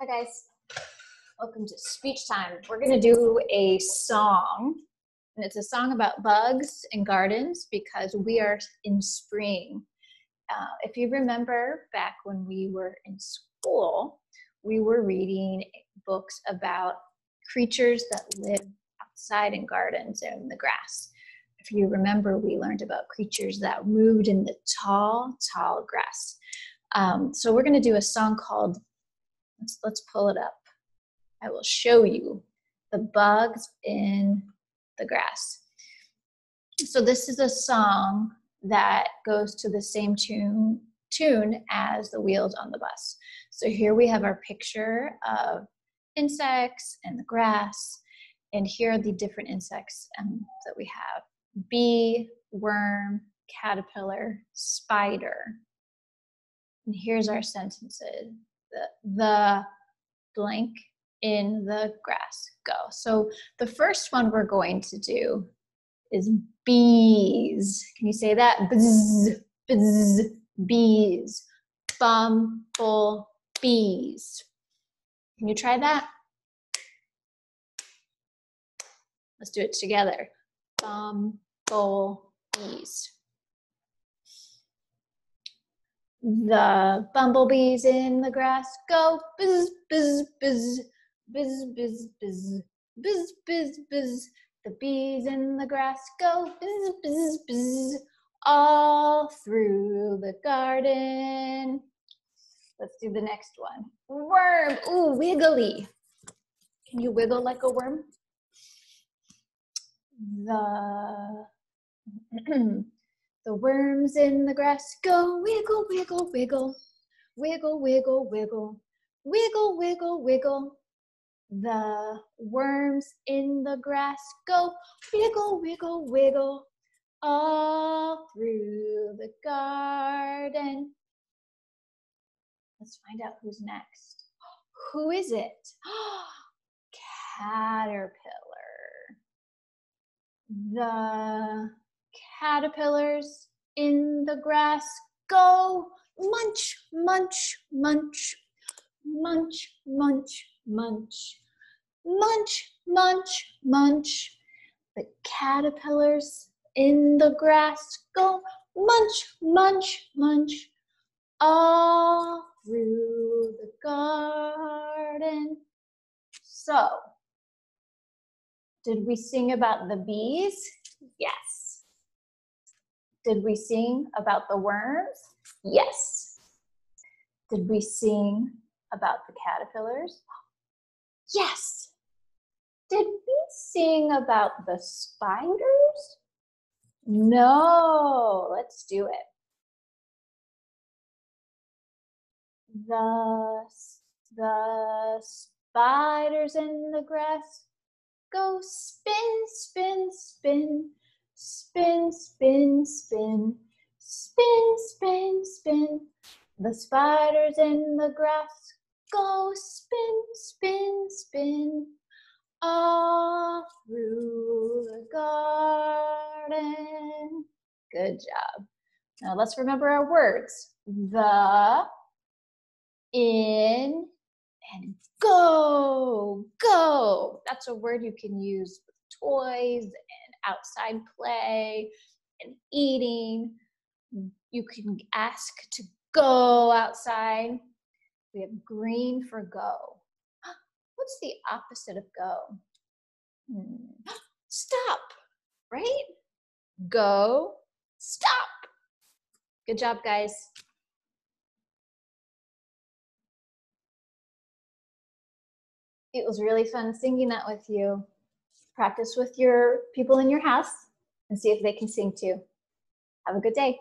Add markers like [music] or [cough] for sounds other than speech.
Hi guys, welcome to speech time. We're gonna do a song, and it's a song about bugs and gardens because we are in spring. Uh, if you remember back when we were in school, we were reading books about creatures that live outside in gardens and in the grass. If you remember, we learned about creatures that moved in the tall, tall grass. Um, so we're going to do a song called Let's, let's pull it up. I will show you the bugs in the grass. So this is a song that goes to the same tune tune as the wheels on the bus. So here we have our picture of insects and the grass, and here are the different insects um, that we have: bee, worm, caterpillar, spider. And here's our sentences the, blank in the grass go. So the first one we're going to do is bees. Can you say that? Bzz, bzz, bees. Bumble bees. Can you try that? Let's do it together. Bumble bees. The bumblebees in the grass go buzz, buzz, buzz, buzz, buzz, buzz, buzz, buzz, buzz. The bees in the grass go buzz, buzz, buzz, all through the garden. Let's do the next one. Worm, ooh, wiggly. Can you wiggle like a worm? The [clears throat] The worms in the grass go wiggle, wiggle, wiggle, wiggle, wiggle, wiggle, wiggle, wiggle, wiggle. The worms in the grass go wiggle, wiggle, wiggle all through the garden. Let's find out who's next. [gasps] Who is it? [gasps] Caterpillar. The caterpillars in the grass go munch, munch, munch, munch, munch, munch, munch, munch, munch. The caterpillars in the grass go munch, munch, munch, all through the garden. So, did we sing about the bees? Yes. Did we sing about the worms? Yes. Did we sing about the caterpillars? Yes. Did we sing about the spiders? No. Let's do it. The, the spiders in the grass go spin, spin, spin Spin, spin, spin, spin, spin, spin. The spiders in the grass go spin, spin, spin all through the garden. Good job. Now let's remember our words. The, in, and go, go. That's a word you can use with toys outside play and eating. You can ask to go outside. We have green for go. [gasps] What's the opposite of go? Hmm. [gasps] Stop, right? Go, stop. Good job, guys. It was really fun singing that with you practice with your people in your house and see if they can sing too. Have a good day.